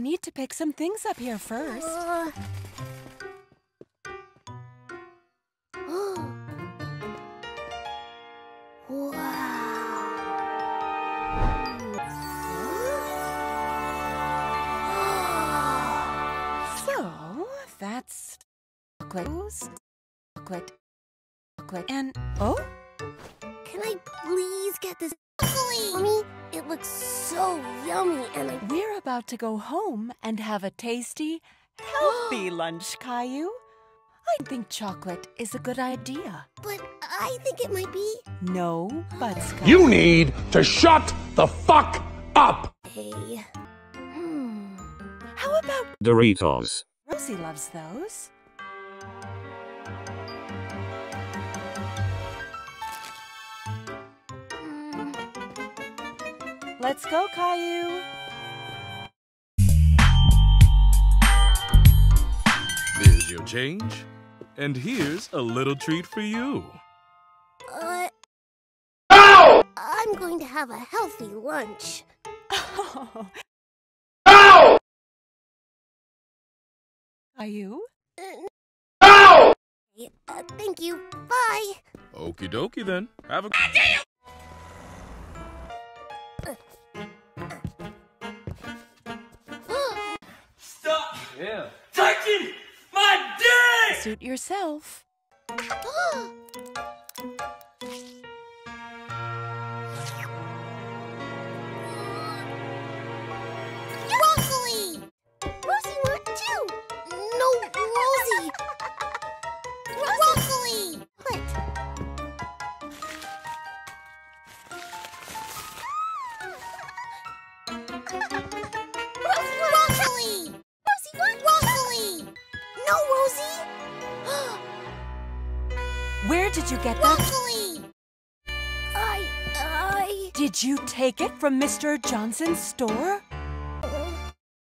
I need to pick some things up here first. Wow. so, that's chocolate, chocolate, chocolate, and oh? Can I please get this broccoli? Mommy, it looks so yummy and I... We're about to go home and have a tasty, healthy lunch, Caillou. I think chocolate is a good idea. But I think it might be. No, but You need to shut the fuck up! Hey. Hmm. How about Doritos. Rosie loves those. Let's go, Caillou. Here's your change. And here's a little treat for you. Uh... Ow! I'm going to have a healthy lunch. Oh. Ow! Caillou? Uh, Ow! uh, thank you. Bye. Okie dokie then. Have a. Stop touching my dick! Suit yourself. Broccoli! Rosie want too. No, Rosie. Broccoli. What? Where did you get that? Broccoli! I... I... Did you take it from Mr. Johnson's store? Oh,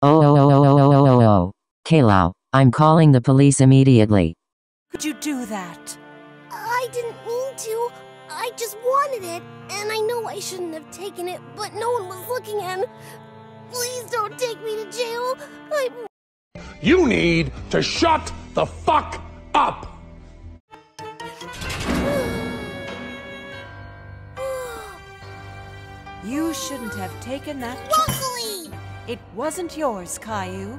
oh, oh, oh, oh, oh, oh, oh. Caillou, I'm calling the police immediately. Could you do that? I didn't mean to. I just wanted it, and I know I shouldn't have taken it, but no one was looking, and... Please don't take me to jail. I'm... You need to shut the fuck up! You shouldn't have taken that. It wasn't yours, Caillou.